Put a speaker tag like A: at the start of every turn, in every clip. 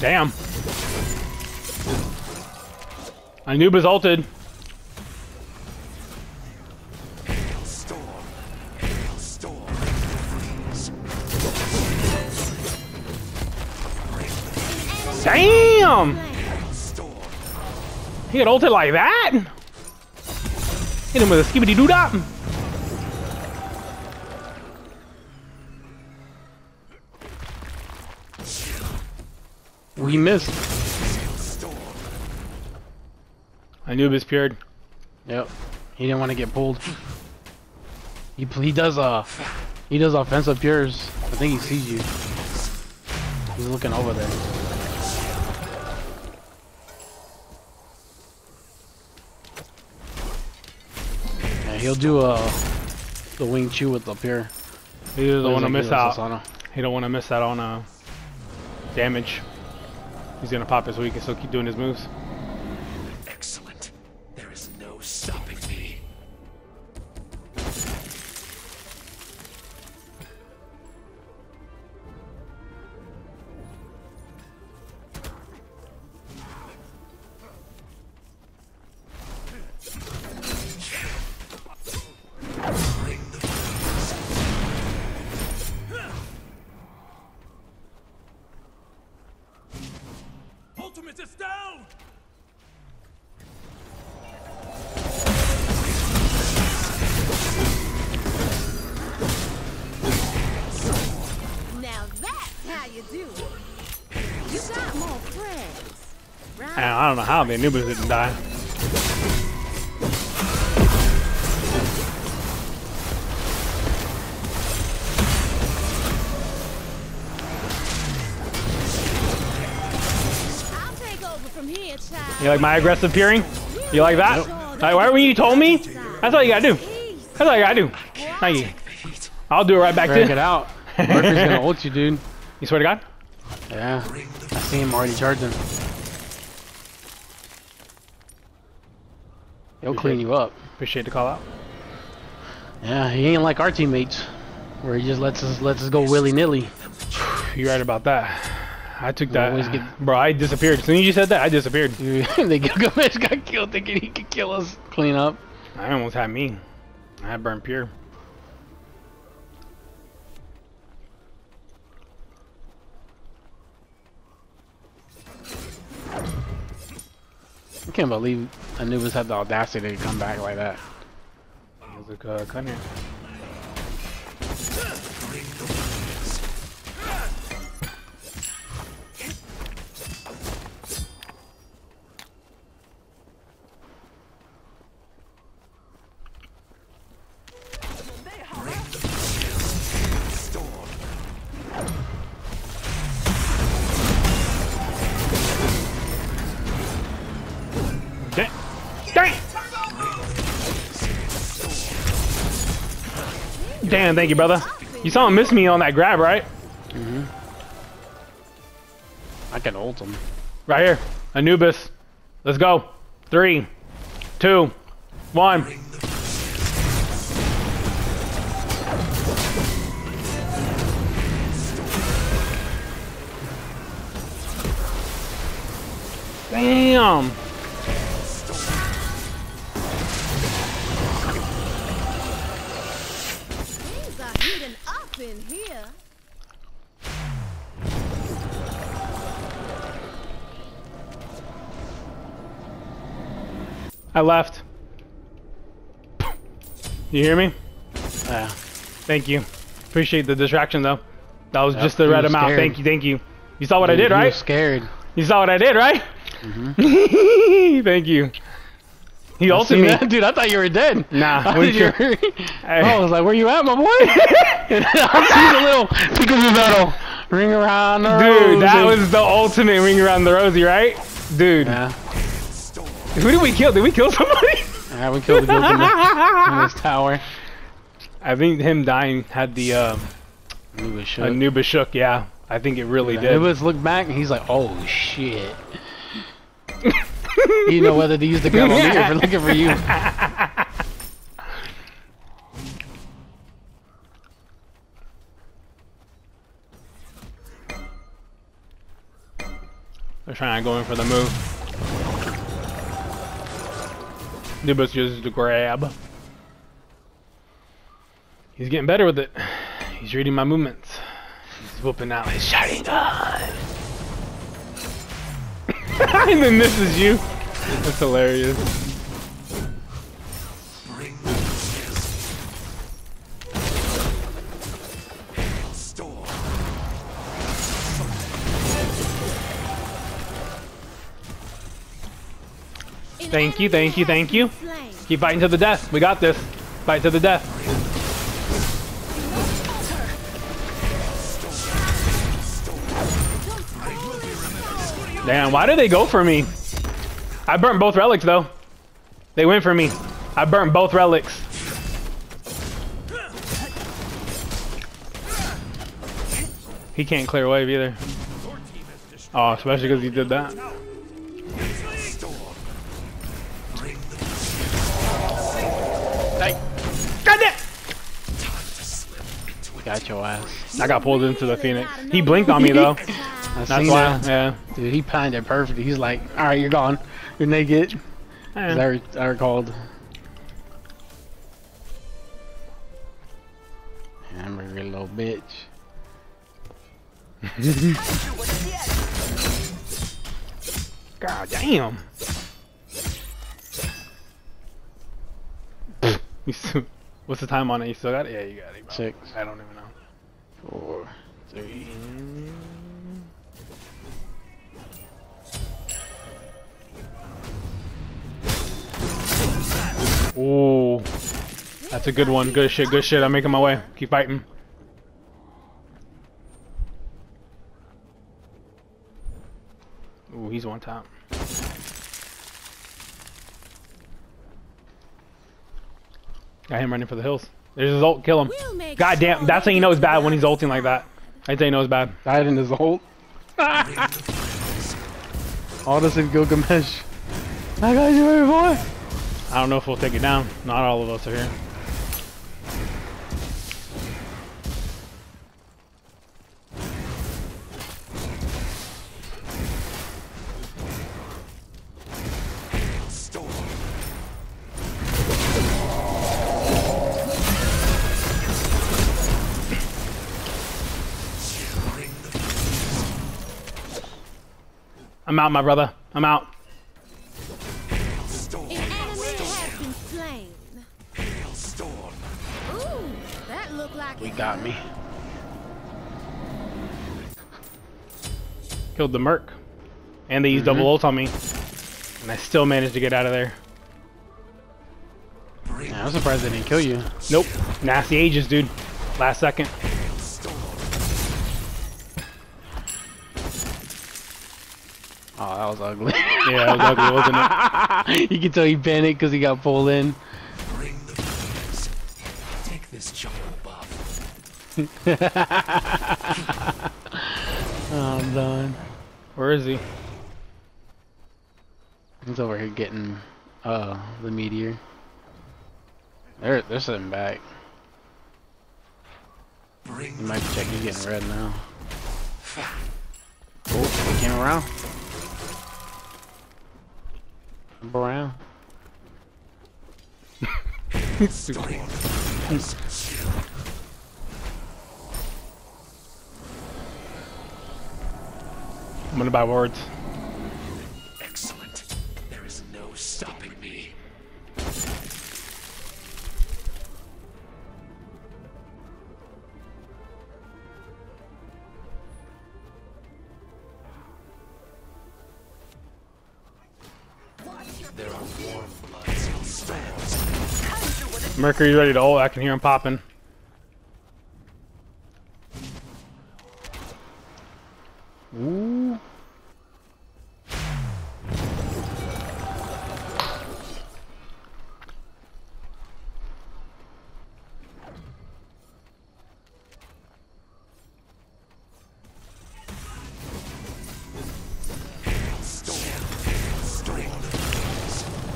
A: Damn. Anubis ulted. Damn! He got ulted like that? Hit him with a skibbity doo We missed.
B: Storm.
A: Anubis pured.
C: Yep. He didn't want to get pulled. He he does uh he does offensive pures. I think he sees you. He's looking over there. Yeah, he'll do uh the wing chew with the pure.
A: He doesn't want to miss out. He don't want to miss that on uh, damage. He's gonna pop it so he can still keep doing his moves. Don't know how the Anubis didn't die.
D: I'll take over from here, child.
A: You like my aggressive peering? You like that? Like, why when you told me? That's all you gotta do. That's all you gotta do. Thank you. I'll do it right back
C: Drag
A: to
C: it out. Murphy's gonna ult you, dude.
A: You swear to God?
C: Yeah. I see him already charging. He'll clean you up.
A: Appreciate the call out.
C: Yeah, he ain't like our teammates, where he just lets us lets us go willy nilly.
A: You're right about that. I took that.
C: always get-
A: Bro, I disappeared. As soon as you said that, I disappeared.
C: they Gilgamesh got killed thinking he could kill us. Clean up.
A: I almost had me. I had burnt pure.
C: Can't believe Anubis had the audacity to come back like that.
A: Uh, here. Damn, thank you, brother. You saw him miss me on that grab, right? Mhm.
C: I can ult him.
A: Right here. Anubis. Let's go. Three, two, one. Damn. I left. You hear me?
C: Yeah.
A: Thank you. Appreciate the distraction though. That was
C: Yep,
A: just the
C: he
A: right amount.
C: scared.
A: Thank you, thank you. You saw what I did,
C: was
A: right?
C: scared.
A: You saw what I did, right? Mhm. thank you. He
C: I
A: ulted me.
C: that. Dude, I thought you were dead.
A: Nah,
C: I,
A: we
C: you
A: Hey.
C: I was like, where you at, my boy? and I see the little peekaboo battle. Ring around the
A: Dude, that was the ultimate ring around the rosy, right? Dude,
C: Yeah.
A: Who did we kill? Did we kill somebody?
C: Yeah, we killed the Gilgamesh in this tower.
A: I think him dying had the um,
C: Anubis shook.
A: Anubis shook. Yeah, I think it really did.
C: Anubis looked back and he's like, oh shit. you know whether to use the gun on me or looking for you.
A: They're trying to go in for the move. Dibus uses the grab. He's getting better with it. He's reading my movements. He's whooping out his Sharingan. and then this is you. That's hilarious. Thank you, thank you, thank you. Keep fighting to the death. We got this. Fight to the death. Damn, why did they go for me? I burnt both relics though. They went for me. I burnt both relics. He can't clear wave either. Oh, especially because he did that.
C: Got your ass.
A: I got pulled into the Phoenix. He blinked on me though.
C: I
A: That's why.
C: that.
A: Yeah.
C: Dude, he pined it perfectly. He's like, all right, you're gone. You're naked. As I,
A: Eh.
C: re- I recalled. Hamburger, little bitch.
A: God damn. What's the time on it? You still got it? Yeah, you got it. bro.
C: Six.
A: I don't even know.
C: Four, three.
A: Ooh. That's a good one. Good shit, good shit. I'm making my way. Keep fighting. Ooh, he's one top. Got him running for the hills. There's his ult. Kill him.
D: We'll
A: God damn.
D: sure
A: That's how you know
D: get
A: it's bad when he's
D: right.
A: ulting like that. I tell you know it's bad.
C: Died in his ult. All this in Gilgamesh. I got you, baby boy.
A: I don't know if we'll take it down. Not all of us are here. I'm out, my brother. I'm out.
B: storm.
D: An enemy has been slain.
B: Hailstorm.
D: Ooh, that looked like
C: He got me.
A: Killed the Merc. And they used double mm-hmm. ult on me. And I still managed to get out of there.
B: Bring
C: Yeah, I'm surprised they didn't kill you.
A: Nope. Nasty ages, dude. Last second.
C: Was ugly.
A: Yeah, it was ugly, wasn't it?
C: you can tell he panicked because he got pulled in.
B: Bring the flames. Take this jungle buff.
C: Oh, I'm done.
A: Where is he?
C: He's over here getting uh the meteor. They're they're sitting back.
B: Bring
C: You might check. He's getting red now. Oh, he came around. Jump around.
B: storm.
A: I'm gonna buy wards. Mercury's ready to ult. I can hear him popping.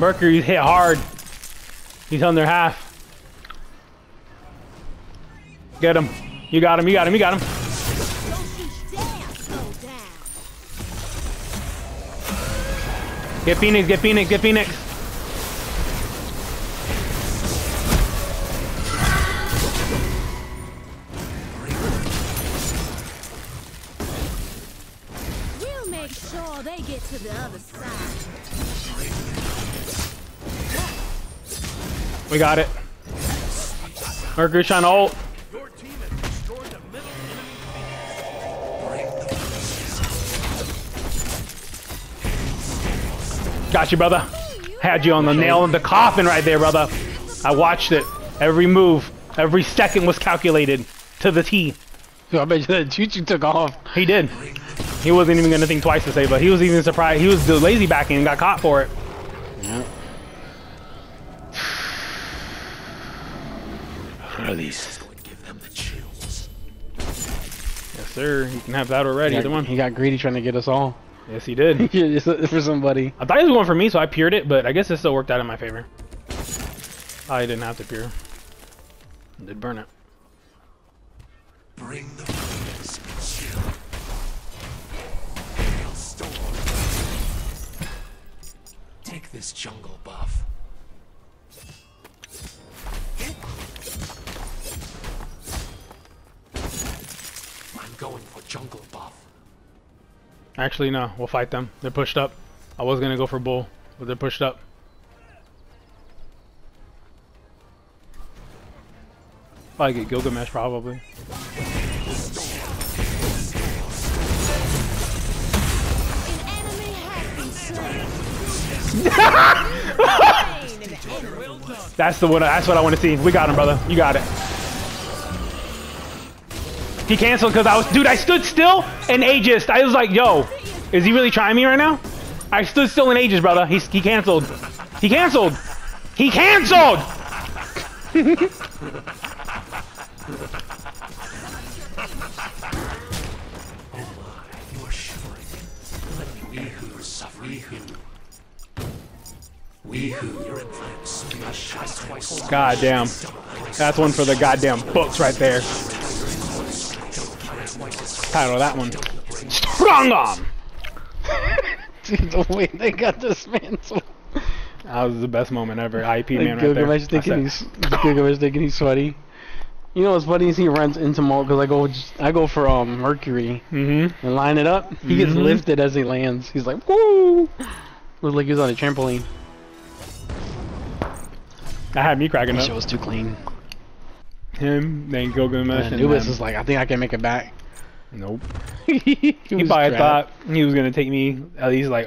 A: Mercury's hit hard. He's on their half. Get him. You got him, you got him, you got him. Get Phoenix, get Phoenix, get Phoenix. Got it. Mercury trying to ult.
B: Your team has destroyed the middle enemy.
A: Got you, brother. Had you on the nail in the coffin right there, brother. I watched it. Every move, every second was calculated to the T.
C: I bet you that Choo took off.
A: He did. He wasn't even gonna think twice to say, but he was even surprised. He was the lazy backing and got caught for it.
C: Yeah.
B: Release is going to give them the chills.
A: Yes, sir. You can have that already.
C: He
A: Either
C: got,
A: one.
C: he got greedy trying to get us all.
A: Yes, he did.
C: For somebody.
A: I thought he was going for me, so I peered it, but I guess it still worked out in my favor. Ah, I didn't have to peer. Did burn it.
B: Bring the flames. Chill. Hailstorm. Take this jungle buff. Going for jungle buff.
A: Actually, no. We'll fight them. They're pushed up. I was gonna go for bull, but they're pushed up. Probably get Gilgamesh, probably.
D: An enemy has been slain. Slain in the enemy.
A: That's the one. That's what I want to see. We got him, brother. You got it. He canceled because I was, dude. I stood still and Aegis. I was like, yo, is he really trying me right now? I stood still in Aegis, brother. He's, he canceled. He canceled. He canceled.
B: You're shivering. Let me Weehu suffer. Weehu. Weehu, your influence. A shot twice.
A: Goddamn. That's one for the goddamn books right there. Title of that one. Strong arm.
C: Dude, the way they got dismantled.
A: That was the best moment ever. IP
C: Like
A: man right there.
C: Gilgamesh
A: I
C: thinking he's Gilgamesh thinking he's sweaty. You know what's funny is he runs into Molt because I go I go for um Mercury
A: Mhm.
C: and line it up. He gets
A: Mhm.
C: lifted as he lands. He's like woo. Looks like he was on a trampoline.
A: That had me cracking
C: That
A: up.
C: shit was too clean.
A: Him, then Gilgamesh,
C: And
A: and
C: Anubis
A: then-
C: is like, I think I can make it back.
A: Nope.
C: he
A: He probably
C: trapped.
A: thought he was gonna take me at least like